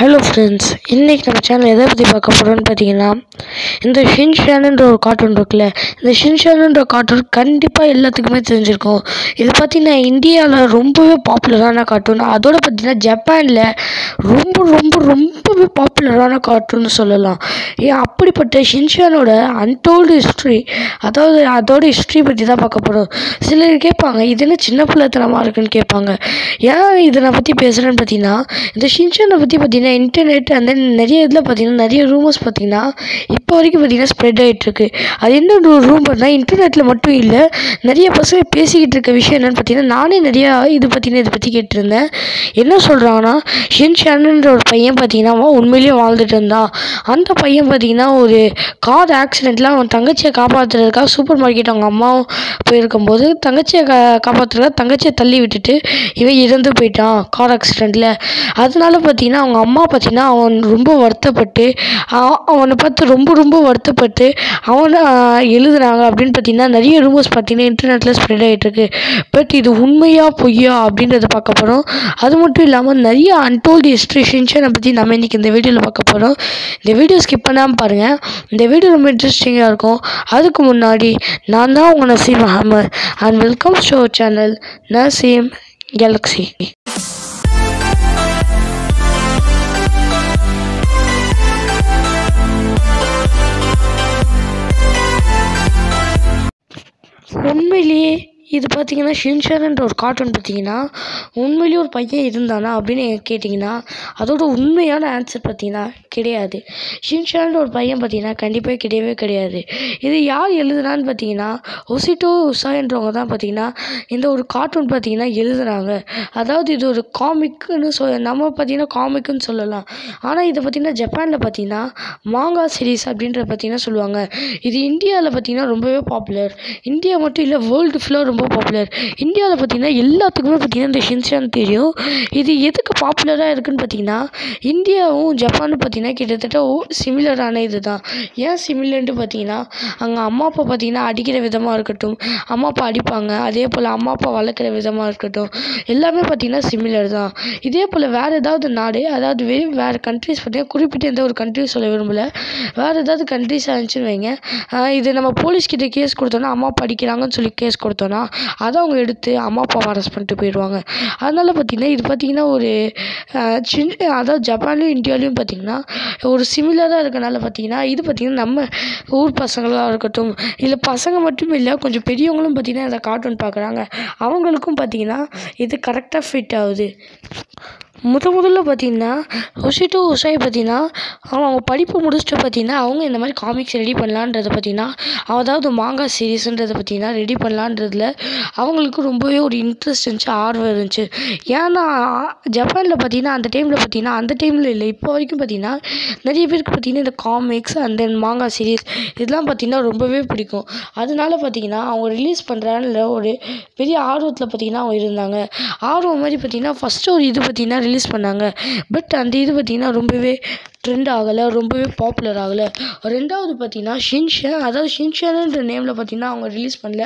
Hello friends இன்றைக்கி நம்ம channel எதை பற்றி பார்க்க போகிறோம்னு பார்த்தீங்கன்னா இந்த ஷின்ஷானுன்ற ஒரு கார்ட்டூன் இருக்குல்ல இந்த ஷின்ஷானுன்ற கார்ட்டூன் கண்டிப்பாக எல்லாத்துக்குமே தெரிஞ்சிருக்கும். இது பார்த்தீங்கன்னா இந்தியாவில் ரொம்பவே பாப்புலரான கார்ட்டூன் அதோட பார்த்தீங்கன்னா ஜப்பானில் ரொம்ப ரொம்ப ரொம்பவே பாப்புலரான கார்ட்டூன்னு சொல்லலாம். ஏன் அப்படிப்பட்ட ஷின்ஷானோட அன்டோல்டு ஹிஸ்ட்ரி அதாவது அதோட ஹிஸ்ட்ரி பற்றி தான் பார்க்க போகிறோம் சிலர் கேட்பாங்க இது என்ன சின்ன பிள்ளைத்தனமாக இருக்குன்னு கேட்பாங்க. ஏன் இதை நான் பற்றி பேசுகிறேன்னு பார்த்தீங்கன்னா இந்த ஷின்ஷானை பற்றி பார்த்தீங்கன்னா இன்டர்நெட் அந்த நிறைய இதில் பார்த்தீங்கன்னா நிறைய ரூமர்ஸ் பார்த்தீங்கன்னா இப்போ வரைக்கும் பார்த்தீங்கன்னா ஸ்ப்ரெட் ஆகிட்டுருக்கு அது என்ன ஒரு ரூமர்னா இன்டர்நெட்டில் மட்டும் இல்லை நிறைய பசங்க பேசிக்கிட்டு இருக்க விஷயம் என்னென்னு பார்த்தீங்கன்னா நானே நிறையா இது பார்த்தீங்கன்னா இதை பற்றி கேட்டிருந்தேன். என்ன சொல்கிறாங்கன்னா ஷின்ஷானுன்ற ஒரு பையன் பார்த்தீங்கன்னா உண்மையிலேயே வாழ்ந்துட்டு இருந்தான் அந்த பையன் பார்த்தீங்கன்னா ஒரு கார் ஆக்சிடெண்ட்டில் அவன் தங்கச்சியை காப்பாற்றுறதுக்காக சூப்பர் மார்க்கெட் அவங்க அம்மாவும் போயிருக்கும்போது தங்கச்சியை கா காப்பாற்றுறதுக்காக தங்கச்சியை தள்ளி விட்டுட்டு இவன் இறந்து போயிட்டான் கார் ஆக்சிடெண்ட்டில் அதனால பார்த்தீங்கன்னா அவங்க அம்மா பார்த்தீங்கன்னா அவன் ரொம்ப வருத்தப்பட்டு அவனை பார்த்து ரொம்ப ரொம்ப வருத்தப்பட்டு அவனை ஆஹ், எழுதுனாங்க அப்படின்னு பார்த்தீங்கன்னா நிறைய ரூமர்ஸ் பார்த்தீங்கன்னா இன்டர்நெட்டில் ஸ்ப்ரெட் ஆகிட்டுருக்கு பட் இது உண்மையா பொய்யா அப்படின்றத பார்க்க போகிறோம் அது மட்டும் இல்லாமல் நிறைய அன்டோல்டு ஹிஸ்ட்ரி நான் பற்றி நம்ம இன்றைக்கி இந்த வீடியோவில் பார்க்க போகிறோம் இந்த வீடியோ ஸ்கிப் பண்ணாமல் பாருங்கள் இந்த வீடியோ ரொம்ப இன்ட்ரெஸ்டிங்காக இருக்கும். அதுக்கு முன்னாடி நான் தான் உங்கள் Naseem Ahmad and welcome show channel Naseem Galaxy உண்மையிலேயே இது பார்த்தீங்கன்னா ஷின்ஷான்ன்ற ஒரு கார்ட்டூன் பார்த்தீங்கன்னா உண்மையிலேயே ஒரு பையன் இருந்தானா அப்படின்னு கேட்டிங்கன்னா அதோட உண்மையான ஆன்சர் பார்த்தீங்கன்னா கிடையாது. ஷின்ஷான்ற ஒரு பையன் பார்த்தீங்கன்னா கண்டிப்பாக கிடையவே கிடையாது. இது யார் எழுதுனான்னு பார்த்தீங்கன்னா ஒசிட்டோ உஷான்றவங்க தான் பார்த்தீங்கன்னா இந்த ஒரு கார்ட்டூன் பார்த்தீங்கன்னா எழுதுனாங்க அதாவது இது ஒரு காமிக்குன்னு சொ நம்ம பார்த்தீங்கன்னா காமிக்குன்னு சொல்லலாம். ஆனால் இதை பார்த்தீங்கன்னா ஜப்பானில் பார்த்தீங்கன்னா மாங்கா சீரிஸ் அப்படின்ற பார்த்தீங்கன்னா சொல்லுவாங்க. இது இந்தியாவில் பார்த்தீங்கன்னா ரொம்பவே பாப்புலர் இந்தியா மட்டும் இல்லை வேர்ல்டு ஃபுல்லாக ரொம்ப பாப்புலர் இந்தியாவில் பார்த்தீங்கன்னா எல்லாத்துக்குமே பார்த்தீங்கன்னா இந்த ஷின்சான் தெரியும். இது எதுக்கு பாப்புலராக இருக்குன்னு பார்த்தீங்கன்னா இந்தியாவும் ஜப்பானும் பார்த்தீங்கன்னா கிட்டத்தட்ட சிமிலரான இது தான் ஏன் சிமிலர்ன்ட்டு பார்த்தீங்கன்னா அங்கே அம்மா அப்பா பார்த்தீங்கன்னா அடிக்கிற விதமாக இருக்கட்டும் அம்மா அப்பா அடிப்பாங்க அதே போல் அம்மா அப்பா வளர்க்குற விதமாக இருக்கட்டும் எல்லாமே பார்த்தீங்கன்னா சிமிலர் தான். இதே போல் வேறு ஏதாவது நாடு அதாவது வெறும் வேறு கண்ட்ரிஸ் பார்த்தீங்கன்னா குறிப்பிட்ட எந்த ஒரு கண்ட்ரிஸ் சொல்ல விரும்பலை. வேறு ஏதாவது கண்ட்ரிஸாக இருந்துச்சுன்னு வைங்க. இது நம்ம போலீஸ்கிட்ட கேஸ் கொடுத்தோன்னா அம்மா அப்பா அடிக்கிறாங்கன்னு சொல்லி கேஸ் கொடுத்தோன்னா அதை அவங்க எடுத்து அம்மா அப்பாவை அரெஸ்ட் பண்ணிட்டு போயிடுவாங்க. அதனால் பார்த்தீங்கன்னா இது பார்த்தீங்கன்னா ஒரு சின் அதாவது ஜப்பான்லேயும் இந்தியாவிலையும் பார்த்தீங்கன்னா ஒரு சிமிலராக இருக்கனால பார்த்தீங்கன்னா இது பார்த்தீங்கன்னா நம்ம ஊர் பசங்களாக இருக்கட்டும் இல்லை பசங்க மட்டும் இல்லை கொஞ்சம் பெரியவங்களும் பார்த்தீங்கன்னா இந்த கார்ட்டூன் பார்க்குறாங்க. அவங்களுக்கும் பார்த்திங்கன்னா இது கரெக்டாக ஃபிட் ஆகுது. முத முதல்ல பார்த்தீங்கன்னா ஒசிட்டோ உசாய் பார்த்தீங்கன்னா அவங்க அவங்க படிப்பு முடிச்சுட்டு பார்த்தீங்கன்னா அவங்க இந்த மாதிரி காமிக்ஸ் ரெடி பண்ணலான்றத பார்த்தீங்கன்னா அதாவது மாங்கா சீரீஸ்ன்றதை பார்த்தீங்கன்னா ரெடி பண்ணலான்றதுல அவங்களுக்கு ரொம்பவே ஒரு இன்ட்ரெஸ்ட் இருந்துச்சு ஆர்வம் இருந்துச்சு. ஏன்னா ஜப்பானில் பார்த்தீங்கன்னா அந்த டைமில் பார்த்தீங்கன்னா அந்த டைமில் இல்லை இப்போ வரைக்கும் பார்த்தீங்கன்னா நிறைய பேருக்கு பார்த்தீங்கன்னா இந்த காமிக்ஸ் அண்ட் தென் மாங்கா சீரீஸ் இதெல்லாம் பார்த்தீங்கன்னா ரொம்பவே பிடிக்கும். அதனால பார்த்தீங்கன்னா அவங்க ரிலீஸ் பண்ணுறாங்கல ஒரு பெரிய ஆர்வத்தில் பார்த்தீங்கன்னா அவங்க இருந்தாங்க. ஆர்வம் மாதிரி பார்த்தீங்கன்னா ஃபஸ்ட்டு ஒரு இது பார்த்தீங்கன்னா ரிலீஸ் பண்ணாங்க. பட் அந்த இது பார்த்திங்கன்னா ரொம்பவே ட்ரெண்ட் ஆகலை ரொம்பவே பாப்புலர் ஆகலை. ரெண்டாவது பார்த்தீங்கன்னா ஷின்ஷன் அதாவது ஷின்ஷானுன்ற நேமில் பார்த்தீங்கன்னா அவங்க ரிலீஸ் பண்ணல.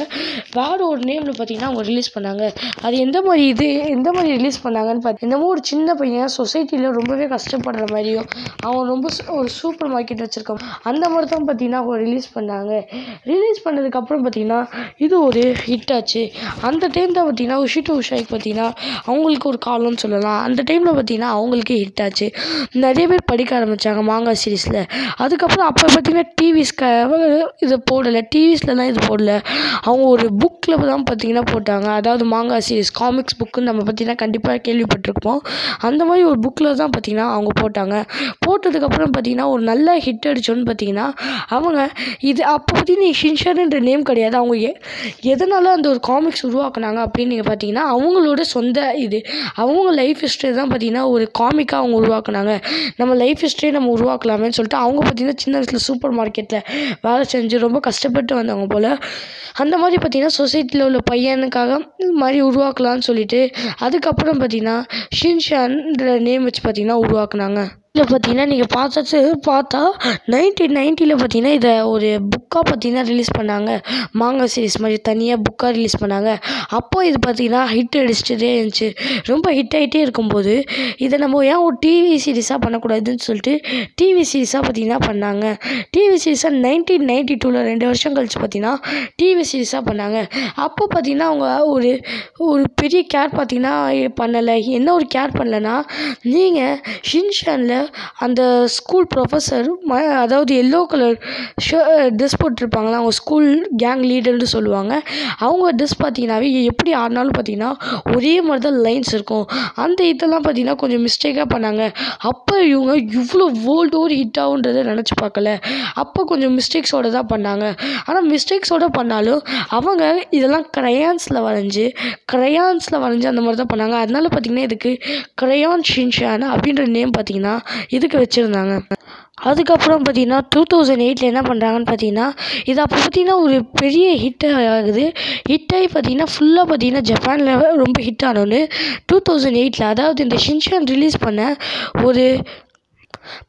வேறு ஒரு நேமில் பார்த்தீங்கன்னா அவங்க ரிலீஸ் பண்ணாங்க. அது எந்த மாதிரி இது? எந்த மாதிரி ரிலீஸ் பண்ணாங்கன்னு பார்த்து என்னமோ ஒரு சின்ன பையன் சொசைட்டியில் ரொம்பவே கஷ்டப்படுற மாதிரியும் அவன் ரொம்ப ஒரு சூப்பர் மார்க்கெட் வச்சுருக்கான். அந்த மாதிரி தான் பார்த்தீங்கன்னா அவங்க ரிலீஸ் பண்ணாங்க. ரிலீஸ் பண்ணதுக்கப்புறம் பார்த்தீங்கன்னா இது ஒரு ஹிட் ஆச்சு. அந்த டைம் தான் பார்த்தீங்கன்னா உஷிட்டு உஷாய்க்கு பார்த்தீங்கன்னா அவங்களுக்கு ஒரு காலம்னு சொல்லலாம். அந்த டைமில் பார்த்தீங்கன்னா அவங்களுக்கு ஹிட் ஆச்சு. நிறைய பேர் படிக்க ஆரம்பித்தாங்க மாங்காய் சீரீஸில் அதுக்கப்புறம் அப்போ பார்த்தீங்கன்னா டிவிஸ்க்கு இது போடலை. டிவிஸ்லலாம் இது போடல. அவங்க ஒரு புக்கில் தான் பார்த்தீங்கன்னா போட்டாங்க. அதாவது மாங்கா சீரீஸ் காமிக்ஸ் புக்குன்னு நம்ம பார்த்திங்கன்னா கண்டிப்பாக கேள்விப்பட்டிருப்போம். அந்த மாதிரி ஒரு புக்கில் தான் பார்த்தீங்கன்னா அவங்க போட்டாங்க. போட்டதுக்கப்புறம் பார்த்தீங்கன்னா ஒரு நல்ல ஹிட் அடிச்சோன்னு பார்த்தீங்கன்னா அவங்க இது அப்போ பார்த்திங்கன்னா ஷின்ஷான்ன்ற நேம் கிடையாது. அவங்க எ எதனால் அந்த ஒரு காமிக்ஸ் உருவாக்குனாங்க அப்படின்னு நீங்கள் பார்த்தீங்கன்னா அவங்களோட சொந்த இது அவங்க லைஃப் ஹிஸ்ட்ரி தான் பார்த்தீங்கன்னா ஒரு காமிக்காக அவங்க உருவாக்குனாங்க. நம்ம லைஃப் ஹிஸ்ட்ரியை நம்ம உருவாக்கலாமேன்னு சொல்லிட்டு அவங்க பார்த்தீங்கன்னா சின்ன வயசில் சூப்பர் மார்க்கெட்டில் வேலை செஞ்சு ரொம்ப கஷ்டப்பட்டு வந்தவங்க போல். அந்த மாதிரி பார்த்தீங்கன்னா சொசைட்டியில் உள்ள பையனுக்காக இது மாதிரி உருவாக்கலாம்னு சொல்லிட்டு அதுக்கப்புறம் பார்த்தீங்கன்னா ஷின்ஷான்ற நேம் வச்சு பார்த்தீங்கன்னா உருவாக்குனாங்க. இதில் பார்த்தீங்கன்னா நீங்கள் பார்த்தாச்சு பார்த்தா நைன்டீன் நைன்ட்டியில் பார்த்தீங்கன்னா இதை ஒரு புக்காக பார்த்தீங்கன்னா ரிலீஸ் பண்ணாங்க. மாங்கா சீரிஸ் மாதிரி தனியாக புக்காக ரிலீஸ் பண்ணாங்க. அப்போது இது பார்த்தீங்கன்னா ஹிட் அடிச்சுட்டே இருந்துச்சு. ரொம்ப ஹிட் ஆகிட்டே இருக்கும்போது இதை நம்ம ஏன் ஒரு டிவி சீரிஸாக பண்ணக்கூடாதுன்னு சொல்லிட்டு டிவி சீரிஸாக பார்த்தீங்கன்னா பண்ணாங்க. டிவி சீரிஸாக நைன்டீன் நைன்ட்டி டூவில் ரெண்டு வருஷம் கழிச்சு பார்த்தீங்கன்னா டிவி சீரிஸாக பண்ணாங்க. அப்போ பார்த்தீங்கன்னா அவங்க ஒரு ஒரு பெரிய கேர் பார்த்தீங்கன்னா பண்ணலை. என்ன ஒரு கேர் பண்ணலைன்னா நீங்கள் ஷின்ஷானில் அந்த ஸ்கூல் ப்ரொஃபஸர் ம அதாவது எல்லோ கலர் ஷ ட்ரெஸ் போட்டிருப்பாங்களா அவங்க ஸ்கூல் கேங் லீடர்னு சொல்லுவாங்க. அவங்க ட்ரெஸ் பார்த்தீங்கன்னாவே எப்படி ஆடினாலும் பார்த்தீங்கன்னா ஒரே மாதிரி தான் லைன்ஸ் இருக்கும். அந்த இதெல்லாம் பார்த்தீங்கன்னா கொஞ்சம் மிஸ்டேக்காக பண்ணாங்க. அப்போ இவங்க இவ்வளோ வேர்ல்டு ஓர் ஹிட் ஆகுன்றதை நினச்சி பார்க்கல. அப்போ கொஞ்சம் மிஸ்டேக்ஸோடு தான் பண்ணாங்க. ஆனால் மிஸ்டேக்ஸோடு பண்ணாலும் அவங்க இதெல்லாம் க்ரையான்ஸில் வரைஞ்சி க்ரையான்ஸில் வரைஞ்சி அந்த மாதிரி தான் பண்ணாங்க. அதனால பார்த்தீங்கன்னா இதுக்கு க்ரையான் ஷின்ஷான் அப்படின்ற நேம் பார்த்தீங்கன்னா இதுக்கு வச்சுருந்தாங்க. அதுக்கப்புறம் பார்த்தீங்கன்னா டூ தௌசண்ட் எயிட்டில் என்ன பண்ணுறாங்கன்னு பார்த்தீங்கன்னா இது அப்போ பார்த்தீங்கன்னா ஒரு பெரிய ஹிட் ஆகுது. ஹிட்டாகி பார்த்தீங்கன்னா ஃபுல்லாக பார்த்தீங்கன்னா ஜப்பானில் ரொம்ப ஹிட் ஆனோன்னு டூ தௌசண்ட் எயிட்டில் அதாவது இந்த ஷின்ஷான் ரிலீஸ் பண்ண ஒரு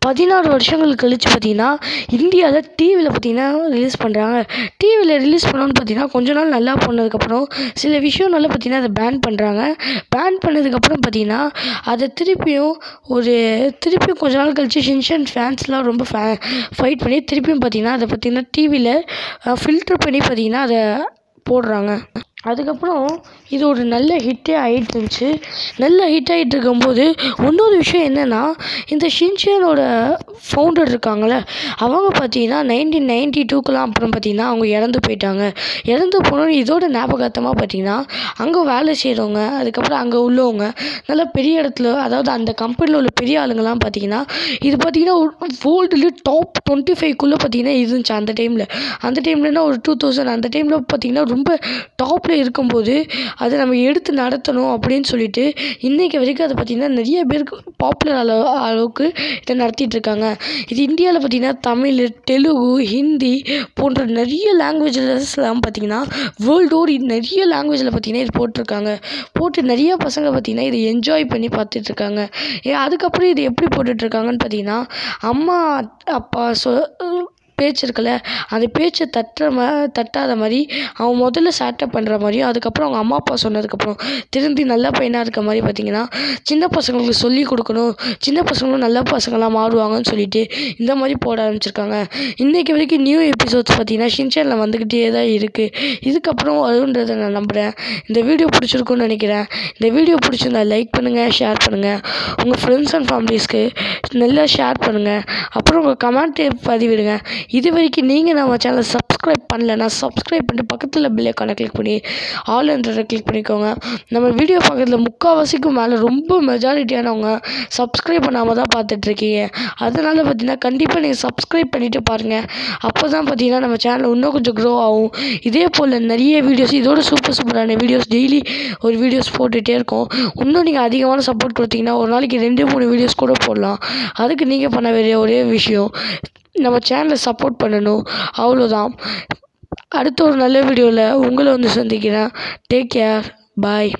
பதினாறு வருஷங்கள் கழித்து பார்த்தீங்கன்னா இந்தியாவில் டிவியில் பார்த்தீங்கன்னா ரிலீஸ் பண்ணுறாங்க டிவியில் ரிலீஸ் பண்ணோன்னு பார்த்தீங்கன்னா கொஞ்ச நாள் நல்லா போனதுக்கப்புறம் சில விஷயம்னால பார்த்தீங்கன்னா அதை பேன் பண்ணுறாங்க பேன் பண்ணதுக்கப்புறம் பார்த்தீங்கன்னா அதை திருப்பியும் ஒரு திருப்பியும் கொஞ்ச நாள் கழிச்சு ஷின்ஷன் ஃபேன்ஸ்லாம் ரொம்ப ஃபே ஃபைட் பண்ணி திருப்பியும் பார்த்தீங்கன்னா அதை பார்த்தீங்கன்னா டிவியில் ஃபில்ட்ரு பண்ணி பார்த்தீங்கன்னா அதை போடுறாங்க. அதுக்கப்புறம் இது ஒரு நல்ல ஹிட்டே ஆகிட்டு இருந்துச்சு நல்ல ஹிட் ஆகிட்டு இருக்கும்போது இன்னொரு விஷயம் என்னென்னா இந்த ஷின்ஷியனோட ஃபவுண்டர் இருக்காங்கள்ல அவங்க பார்த்தீங்கன்னா நைன்டீன் நைன்ட்டி டூக்கெலாம் அப்புறம் பார்த்தீங்கன்னா அவங்க இறந்து போயிட்டாங்க. இறந்து போனோன்னு இதோட ஞாபகார்த்தமாக பார்த்தீங்கன்னா அங்கே வேலை செய்கிறவங்க அதுக்கப்புறம் அங்கே உள்ளவங்க நல்ல பெரிய இடத்துல அதாவது அந்த கம்பெனியில் உள்ள பெரிய ஆளுங்கள்லாம் பார்த்தீங்கன்னா இது பார்த்தீங்கன்னா வேர்ல்டுலேயே டாப் டுவெண்ட்டி ஃபைவ்க்குள்ளே பார்த்தீங்கன்னா இருந்துச்சு அந்த டைமில் அந்த டைம்லனா ஒரு டூ தௌசண்ட் அந்த டைமில் பார்த்தீங்கன்னா ரொம்ப டாப்பில் இருக்கும்போது அதை நம்ம எடுத்து நடத்தணும் அப்படின்னு சொல்லிட்டு இன்றைக்கி வரைக்கும் அதை பார்த்திங்கன்னா நிறைய பேருக்கு பாப்புலர் அளவு அளவுக்கு இதை நடத்திட்டு இருக்காங்க. இது இந்தியாவில் பார்த்திங்கன்னா தமிழ் தெலுங்கு ஹிந்தி போன்ற நிறைய லாங்குவேஜஸ்லாம் பார்த்திங்கன்னா வேர்ல்டு ஓர் நிறைய லாங்குவேஜில் பார்த்திங்கன்னா இது போட்டிருக்காங்க. போட்டு நிறைய பசங்க பார்த்திங்கன்னா இதை என்ஜாய் பண்ணி பார்த்துட்ருக்காங்க ஏ அதுக்கப்புறம் இது எப்படி போட்டுட்ருக்காங்கன்னு பார்த்திங்கன்னா அம்மா அப்பா சொ பேச்சு இருக்குல்ல அந்த பேச்சை தட்டுற மா தட்டாத மாதிரி அவன் முதல்ல சேட்டை பண்ணுற மாதிரியும் அதுக்கப்புறம் அவங்க அம்மா அப்பா சொன்னதுக்கப்புறம் திருந்தி நல்ல பையனாக இருக்க மாதிரி பார்த்தீங்கன்னா சின்ன பசங்களுக்கு சொல்லி கொடுக்கணும் சின்ன பசங்களும் நல்ல பசங்களாக மாறுவாங்கன்னு சொல்லிட்டு இந்த மாதிரி போட ஆரம்பிச்சிருக்காங்க. இன்றைக்கி வரைக்கும் நியூ எபிசோட்ஸ் பார்த்தீங்கன்னா ஷின்சேனில் வந்துக்கிட்டே தான் இருக்குது இதுக்கப்புறம் வருன்றதை நான் நம்புகிறேன் இந்த வீடியோ பிடிச்சிருக்குன்னு நினைக்கிறேன். இந்த வீடியோ பிடிச்சிருந்தா லைக் பண்ணுங்கள் ஷேர் பண்ணுங்கள் உங்கள் ஃப்ரெண்ட்ஸ் அண்ட் ஃபேமிலிஸ்க்கு நல்லா ஷேர் பண்ணுங்கள் அப்புறம் உங்கள் கமெண்ட் பதிவிடுங்க. இது வரைக்கும் நீங்கள் நம்ம சேனலை சப்ஸ்கிரைப் பண்ணலன்னா சப்ஸ்கிரைப் பண்ணிட்டு பக்கத்தில் பில் ஐக்கானை கிளிக் பண்ணி ஆல் என்ற கிளிக் பண்ணிக்கோங்க. நம்ம வீடியோ பக்கத்தில் முக்கால்வாசிக்கும் மேலே ரொம்ப மெஜாரிட்டியானவங்க சப்ஸ்கிரைப் பண்ணாமல் தான் பார்த்துட்ருக்கீங்க அதனால் பார்த்தீங்கன்னா கண்டிப்பாக நீங்கள் சப்ஸ்கிரைப் பண்ணிவிட்டு பாருங்கள் அப்போ தான் பார்த்தீங்கன்னா நம்ம சேனல் இன்னும் கொஞ்சம் க்ரோ ஆகும். இதே போல் நிறைய வீடியோஸ் இதோட சூப்பர் சூப்பரான வீடியோஸ் டெய்லி ஒரு வீடியோஸ் போட்டுகிட்டே இருக்கோம். இன்னும் நீங்கள் அதிகமான சப்போர்ட் கொடுத்தீங்கன்னா ஒரு நாளைக்கு ரெண்டு மூணு வீடியோஸ் கூட போடலாம். அதுக்கு நீங்கள் பண்ண வேண்டிய ஒரே விஷயம் நம்ம சேனலை சப்போர்ட் பண்ணணும். அவ்வளோதான் அடுத்த ஒரு நல்ல வீடியோவில் உங்களை வந்து சந்திக்கிறேன். Take care bye